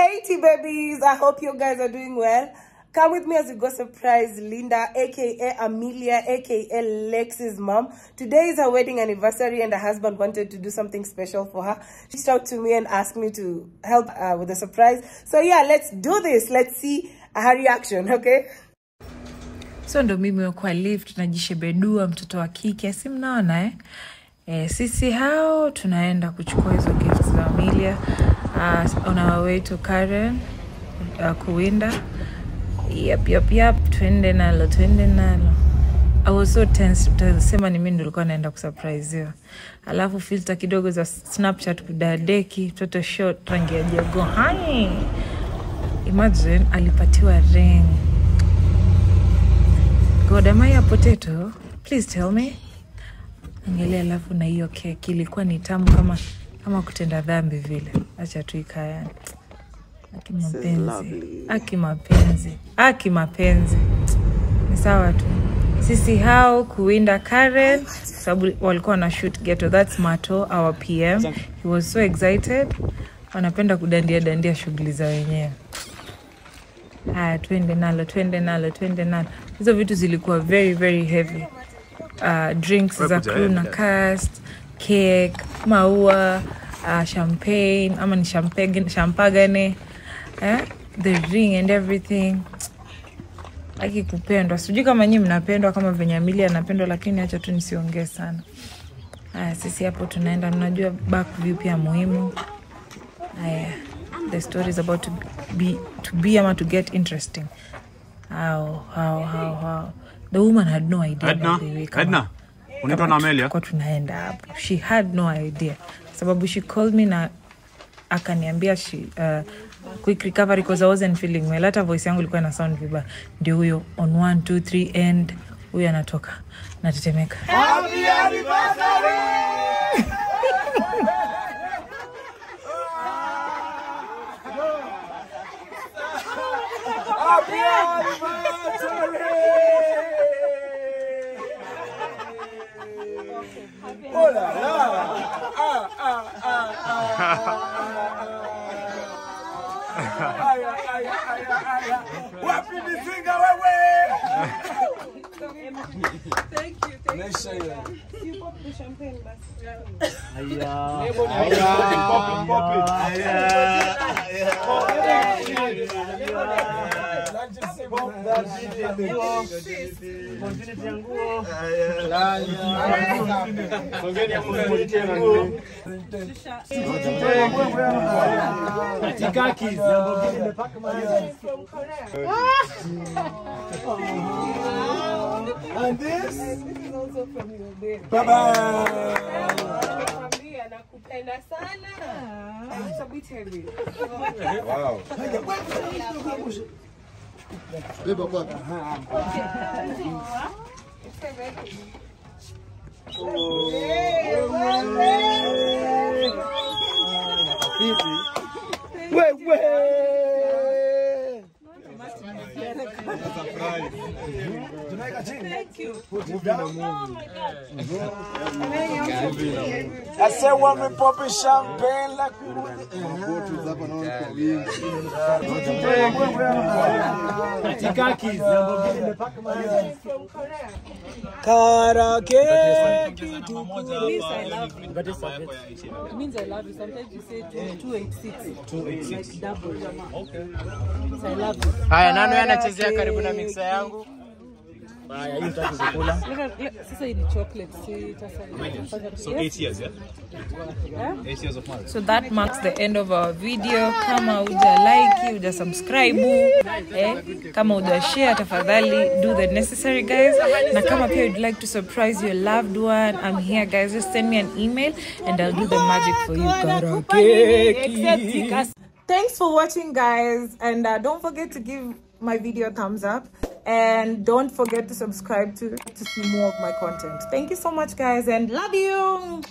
Katie babies, I hope you guys are doing well. Come with me as we go surprise Linda, aka Amelia, aka Lex's mom. Today is her wedding anniversary, and her husband wanted to do something special for her. She reached out to me and asked me to help uh, with the surprise. So, yeah, let's do this. Let's see her reaction, okay? so ndo mimi kwa live tunajishebedua mtoto wa kike si mnaona eh? E, sisi hao tunaenda kuchukua hizo gifts za Amelia uh, on our way to Karen uh, kuwinda yep, yep, yep. twende nalo twende nalo I was so tense tutasema ni mimi nilikuwa naenda kusurpriseiwa alafu filter kidogo za snapchat kudadeki toto short rangi ya jago hai imagine alipatiwa ring God, am I a potato? Please tell me. Angalia, alafu na hiyo keki ilikuwa ni tamu kama kama kutenda dhambi vile. Acha tu ikayani. Aki mapenzi, aki mapenzi, aki mapenzi. Ni sawa tu. Sisi hao kuwinda Karen sababu walikuwa na shoot ghetto. That's Mato, our PM. He was so excited. Wanapenda kudandia dandia shughuli za wenyewe haya twende nalo twende nalo twende nalo hizo vitu zilikuwa very very heavy uh, drinks za crew na cast cake maua uh, champagne ama ni champagne- champagane eh? the ring and everything. Aki kupendwa sijui kama nyii mnapendwa kama venye Amelia anapendwa lakini hacha tu nisiongee sana. Haya sisi hapo tunaenda. Mnajua back view pia muhimu. Haya the story is about to be to be ama to get interesting. How how how how the woman had no idea Edna, Edna, unaitwa na Amelia? kwa tunaenda hapo. She had no idea. Sababu she called me na akaniambia she uh, quick recovery because I wasn't feeling well. Hata voice yangu ilikuwa na sound vibaya. Ndio huyo on 1 2 3 and huyo anatoka. Natetemeka Wapi nizinga wewe. Thank you. Thank you. You pop the champagne basi. Haya. And this, is also from your baby. Bye bye. Wow. A bit heavy. Wow. Wewe. 286. Like double. Okay. So I love you. Haya, nani anachezea karibu na mixer yangu? Look, look, Sasa hii ni chocolate. Si sasa. So eight years, so that marks the end of our video kama uja like uja subscribe eh, kama uja share tafadhali do the necessary guys na kama pia you'd like to surprise your loved one i'm here guys just send me an email and i'll do the magic for you Karakeki. Thanks for watching, guys. And uh, don't forget to give my video a thumbs up. And don't forget to subscribe to, to see more of my content. Thank you so much, guys. And love you.